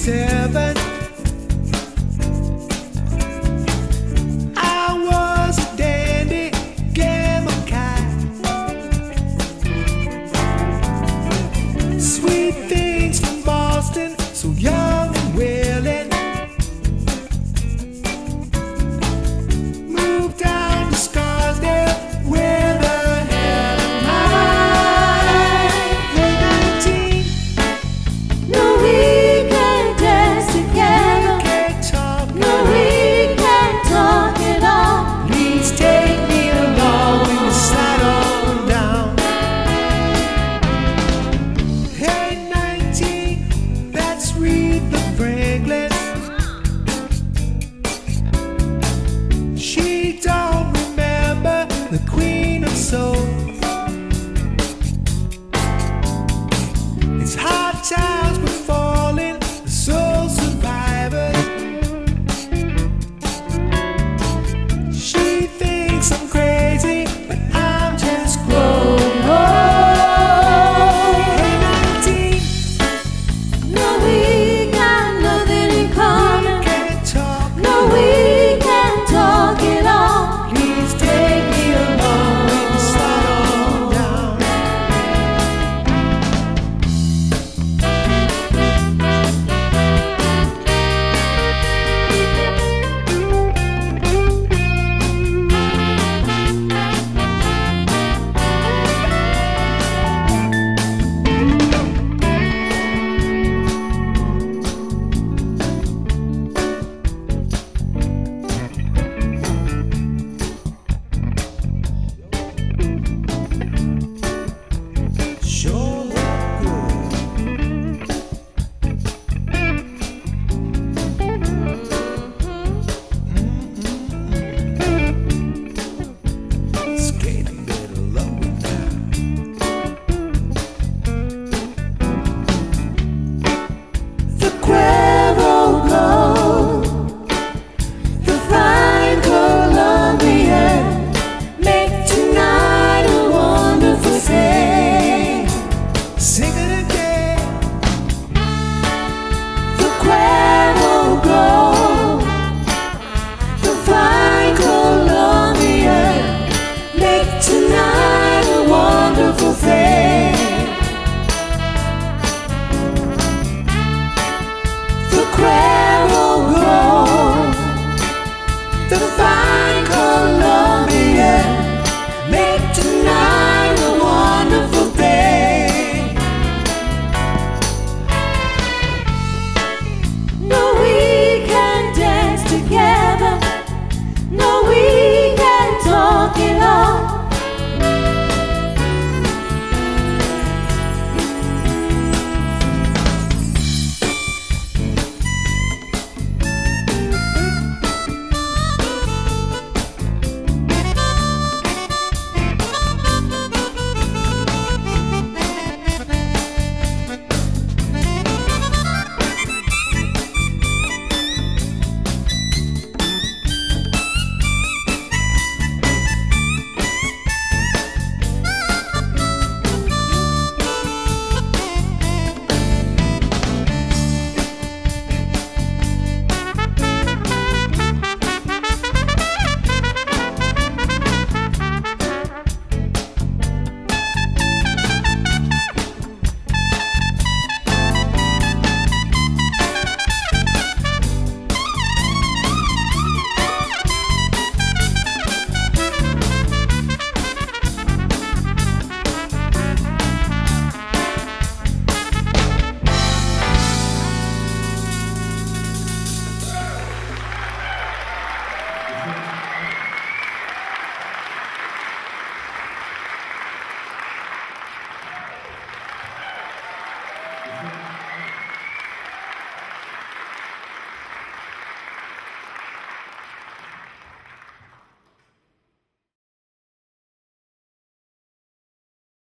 said.